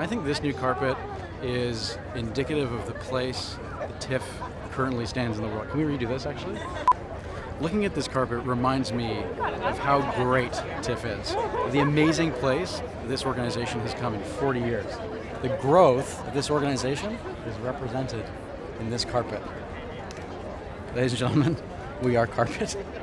I think this new carpet is indicative of the place the TIFF currently stands in the world. Can we redo this actually? Looking at this carpet reminds me of how great TIFF is. The amazing place this organization has come in 40 years. The growth of this organization is represented in this carpet. Ladies and gentlemen, we are carpet.